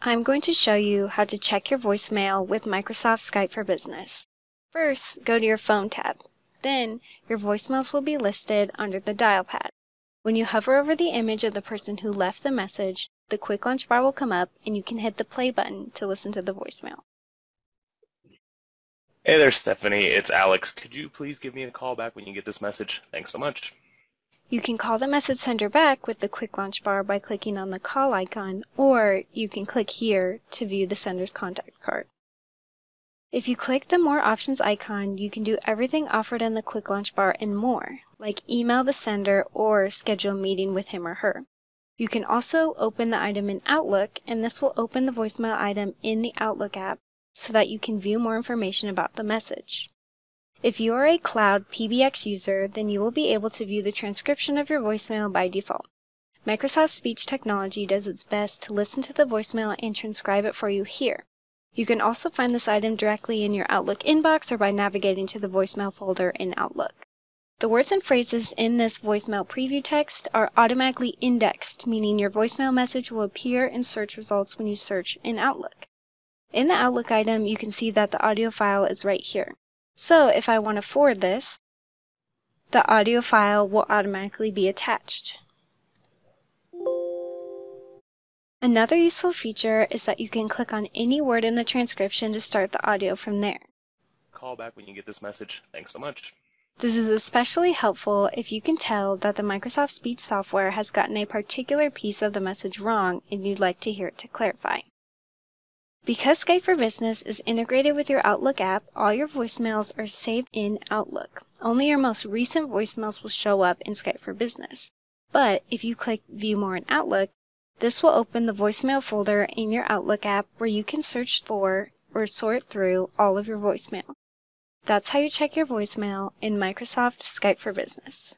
I'm going to show you how to check your voicemail with Microsoft Skype for Business. First, go to your Phone tab. Then, your voicemails will be listed under the dial pad. When you hover over the image of the person who left the message, the quick launch bar will come up and you can hit the play button to listen to the voicemail. Hey there, Stephanie. It's Alex. Could you please give me a call back when you get this message? Thanks so much. You can call the message sender back with the quick launch bar by clicking on the call icon, or you can click here to view the sender's contact card. If you click the More Options icon, you can do everything offered in the quick launch bar and more, like email the sender or schedule a meeting with him or her. You can also open the item in Outlook, and this will open the voicemail item in the Outlook app so that you can view more information about the message. If you are a cloud PBX user, then you will be able to view the transcription of your voicemail by default. Microsoft Speech Technology does its best to listen to the voicemail and transcribe it for you here. You can also find this item directly in your Outlook inbox or by navigating to the voicemail folder in Outlook. The words and phrases in this voicemail preview text are automatically indexed, meaning your voicemail message will appear in search results when you search in Outlook. In the Outlook item, you can see that the audio file is right here. So if I want to forward this, the audio file will automatically be attached. Another useful feature is that you can click on any word in the transcription to start the audio from there. Call back when you get this message. Thanks so much. This is especially helpful if you can tell that the Microsoft Speech software has gotten a particular piece of the message wrong and you'd like to hear it to clarify. Because Skype for Business is integrated with your Outlook app, all your voicemails are saved in Outlook. Only your most recent voicemails will show up in Skype for Business. But if you click View More in Outlook, this will open the voicemail folder in your Outlook app where you can search for or sort through all of your voicemail. That's how you check your voicemail in Microsoft Skype for Business.